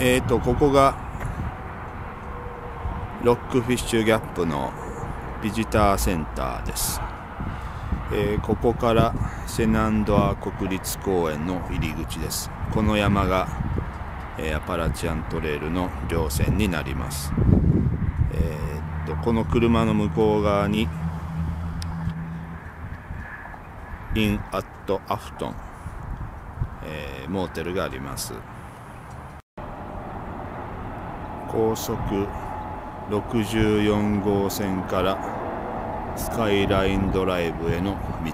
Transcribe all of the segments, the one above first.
えーとここがロックフィッシュギャップのビジターセンターです、えー、ここからセナンドア国立公園の入り口です。この山が、えー、アパラチアントレールの稜線になります、えー、とこの車の向こう側にイン・アット・アフトン、えー、モーテルがあります。高速64号線からスカイラインドライブへの道。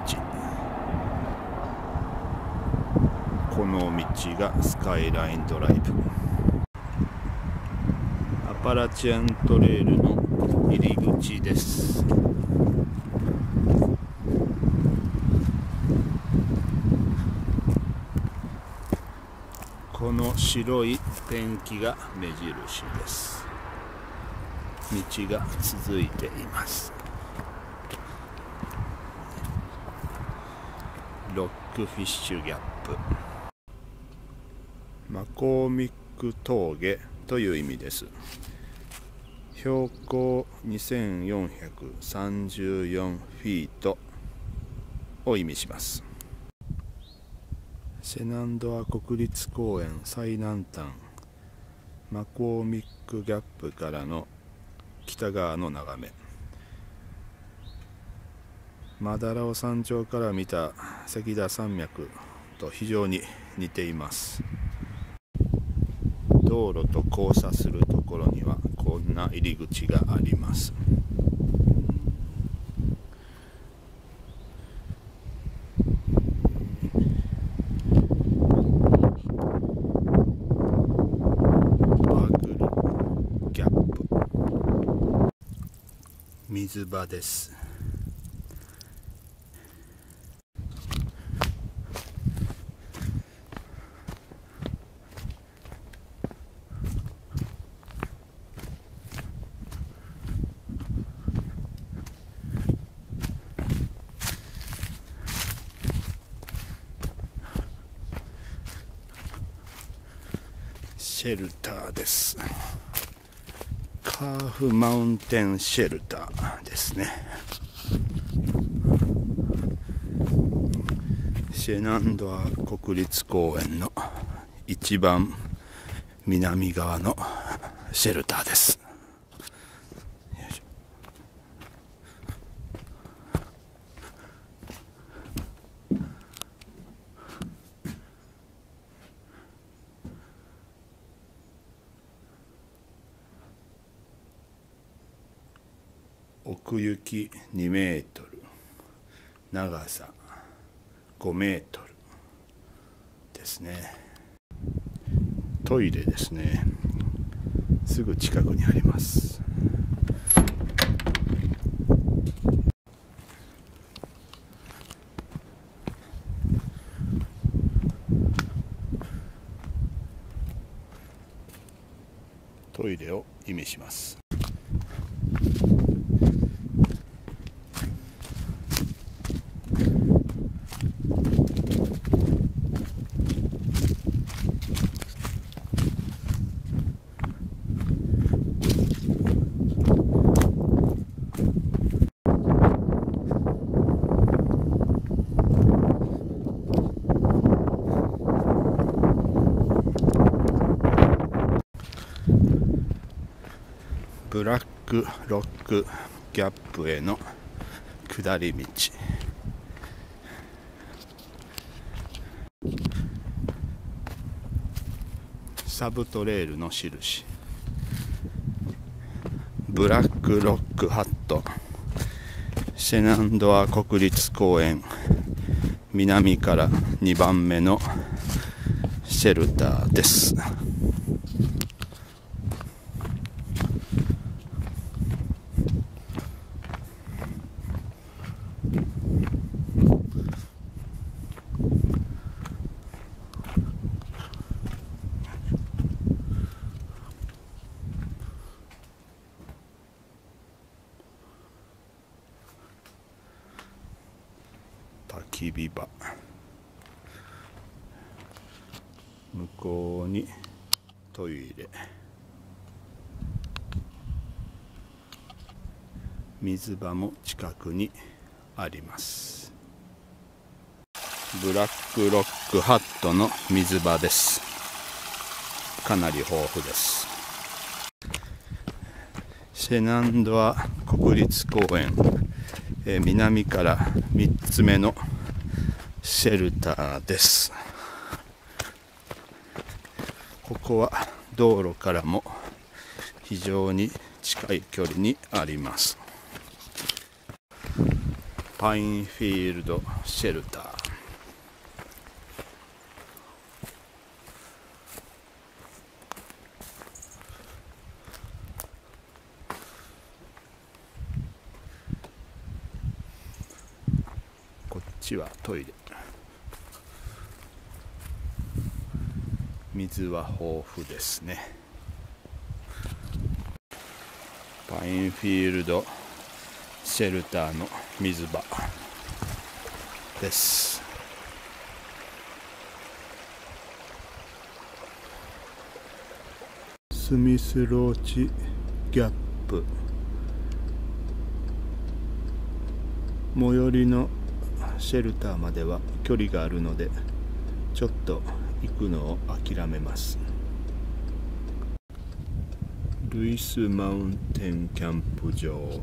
この道がスカイラインドライブ。アパラチアントレールの入り口です。この白いペンキが目印です。道が続いています。ロックフィッシュギャップ。マコーミック峠という意味です。標高2434フィートを意味します。セナンドア国立公園最南端マコーミックギャップからの北側の眺め。マダラオ山頂から見た関田山脈と非常に似ています。道路と交差するところにはこんな入り口があります。水場ですシェルターです。ハーフマウンテンシェルターですね。シェナンドア国立公園の一番南側のシェルターです。奥行き2メートル長さ5メートルですね。トイレですね。すぐ近くにあります。トイレを意味しますブラックロックギャップへの下り道。サブトレールの印。ブラックロックハット。シェナンドア国立公園。南から2番目のシェルターです。き火場向こうにトイレ。水場も近くにあります。ブラックロックハットの水場です。かなり豊富です。シェナンドア国立公園、えー、南から3つ目のシェルターです。ここは道路からも非常に近い距離にあります。パインフィールドシェルター。こっちはトイレ。水は豊富ですね。パインフィールドシェルターの水場です。スミスローチギャップ。最寄りのシェルターまでは距離があるのでちょっと行くのを諦めます。ルイスマウンテンキャンプ場。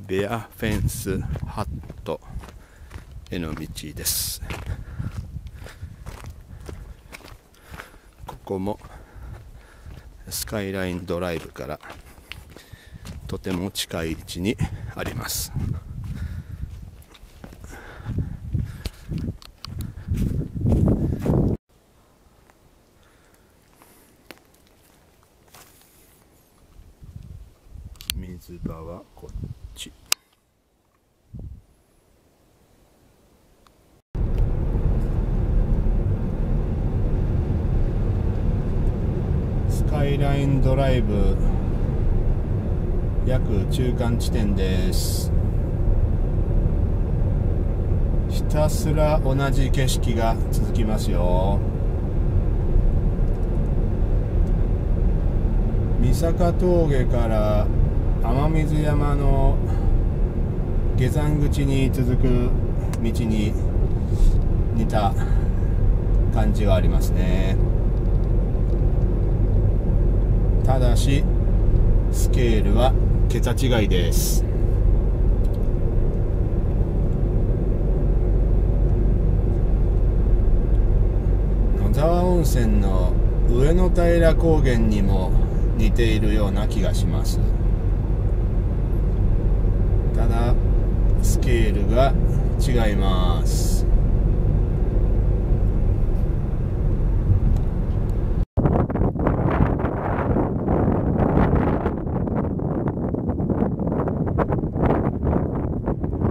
ベアフェンスハットへの道です。ここもスカイラインドライブからとても近い位置にあります水場はこっちスカラインドライブ約中間地点です。ひたすら同じ景色が続きますよ。三坂峠から雨水山の下山口に続く道に似た感じはありますね。ただしスケールは桁違いです。野沢温泉の上野平高原にも似ているような気がします。ただスケールが違います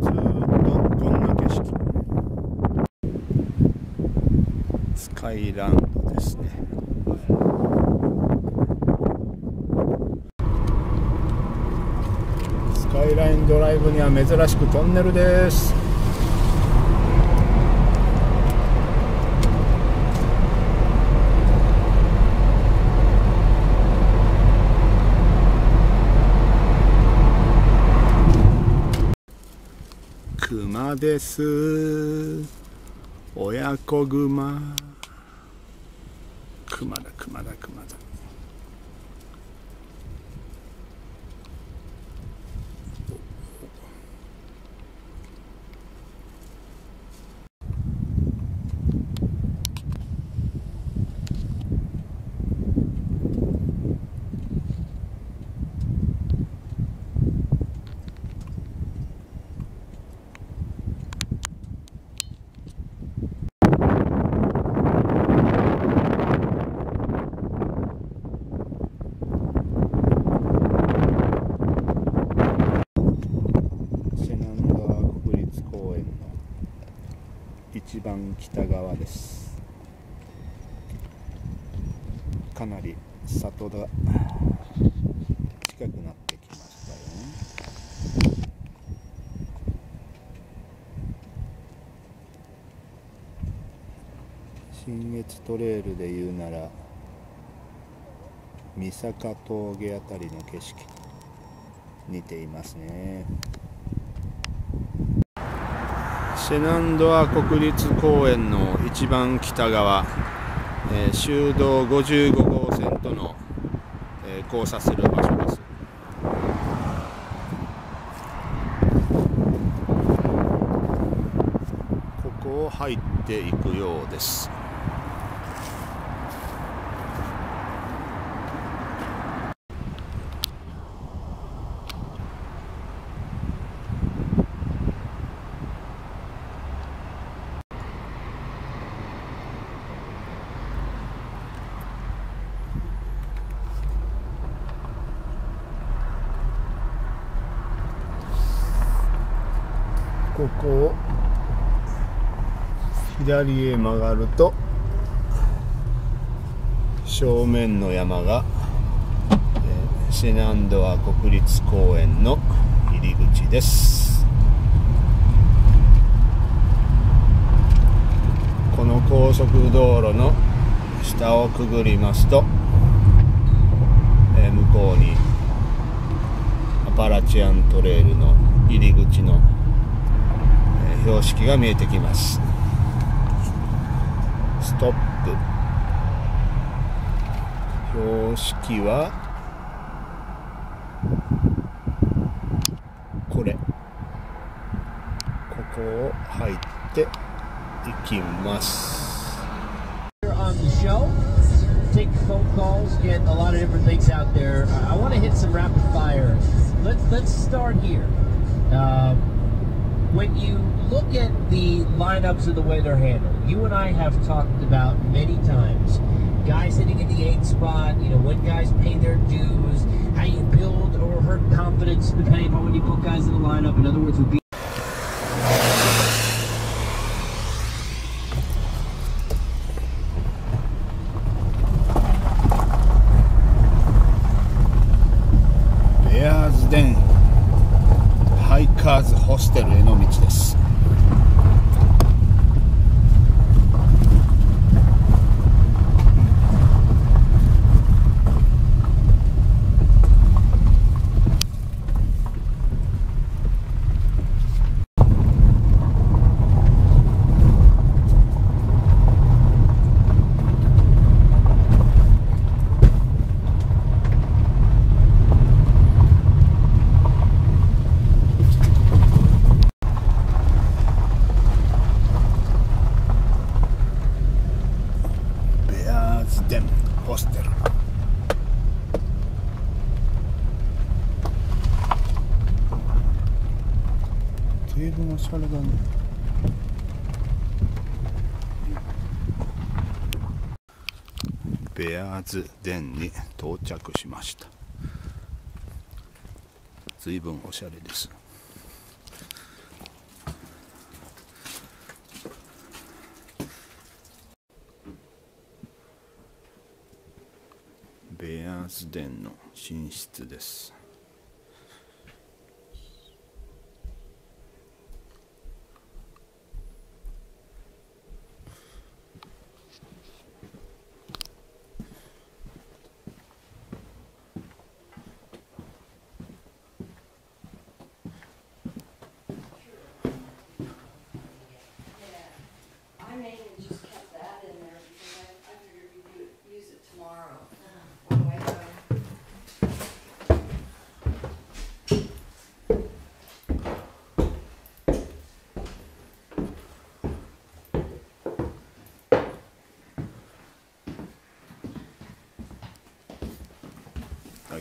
ずーっとこんな景色スカイランドですねスカイラインドライブには珍しくトンネルです。熊です。親子熊。熊だ熊だ熊だシェナンドア国立公園の北側です。かなり里が近くなってきましたよ。新越トレイルで言うなら三坂峠あたりの景色。似ていますね。シェナンドア国立公園の一番北側、えー、修道55号線との、えー、交差する場所です。ここを入っていくようですここを左へ曲がると正面の山が、えー、セナンドア国立公園の入り口です。この高速道路の下をくぐりますと、えー、向こうにアパラチアントレイルの入り口の標識が見えてきます。ストップ標識はこれここを入っていきます take phone calls get a lot of different things out there i want to hit some rapid fire let's let's start here uh, when you look at lineups and the way they're handled, you and I have talked about many times guys hitting in the eighth spot, you know, when guys pay their dues, how you build or hurt confidence depending upon when you put guys in the lineup. In other words, would be Bears Den ハイカーズホステルへの道です 随分おしゃれだねベアーズデンに到着しました随分おしゃれですベアーズデンの寝室です「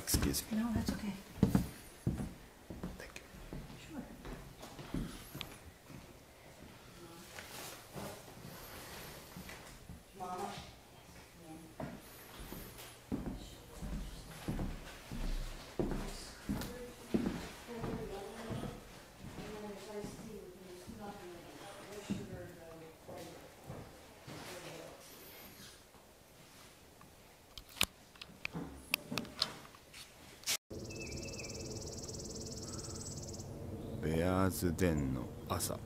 excuse me No, that's okay. ベアーズデンの朝。